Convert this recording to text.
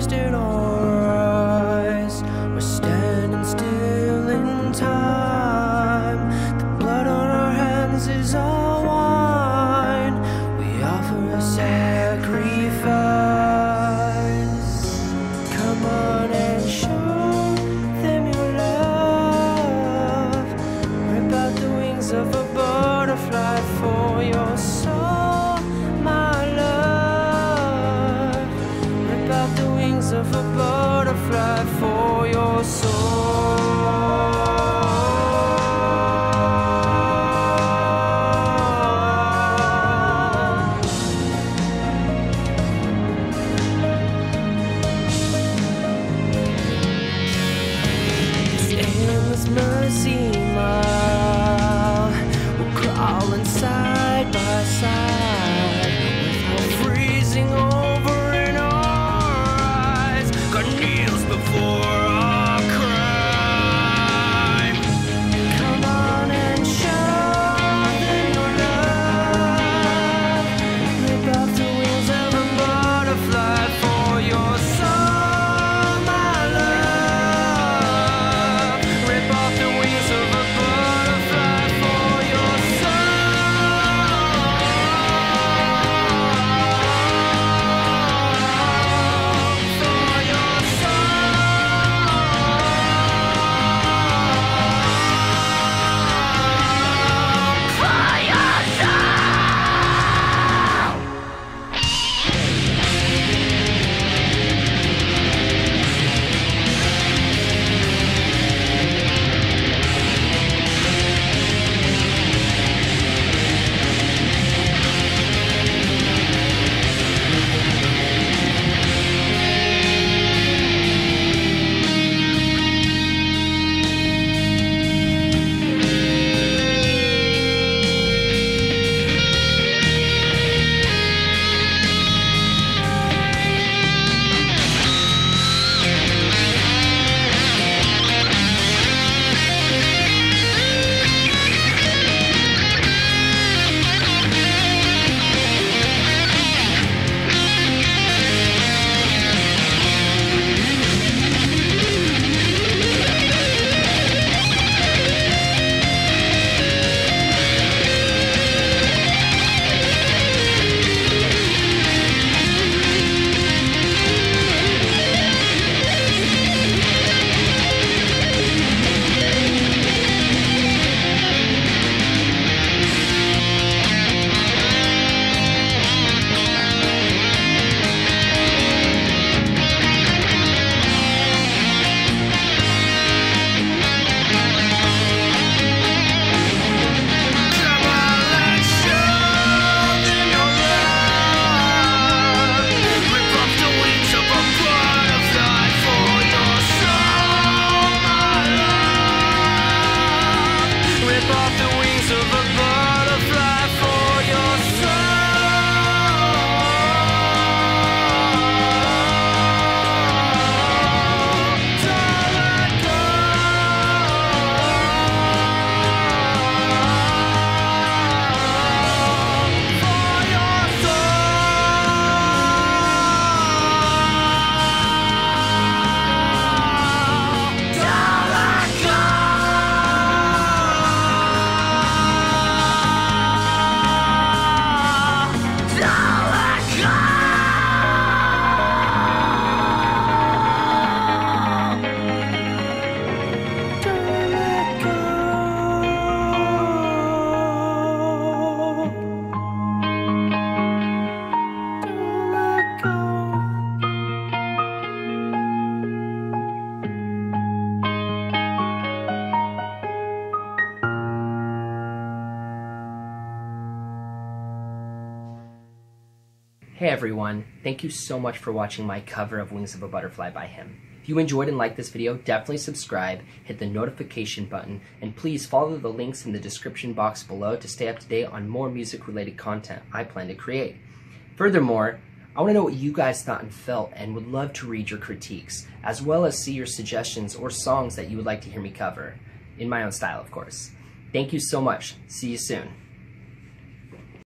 always for your soul. mercy mile will crawl and Hey everyone, thank you so much for watching my cover of Wings of a Butterfly by HIM. If you enjoyed and liked this video, definitely subscribe, hit the notification button, and please follow the links in the description box below to stay up to date on more music related content I plan to create. Furthermore, I want to know what you guys thought and felt and would love to read your critiques, as well as see your suggestions or songs that you would like to hear me cover, in my own style, of course. Thank you so much. See you soon.